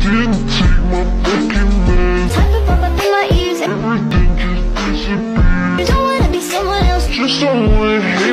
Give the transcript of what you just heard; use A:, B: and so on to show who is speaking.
A: didn't take my fucking meds
B: Type of pop up in my ears.
A: Everything just disappeared
B: Don't wanna be someone else.
A: Just don't wanna hate.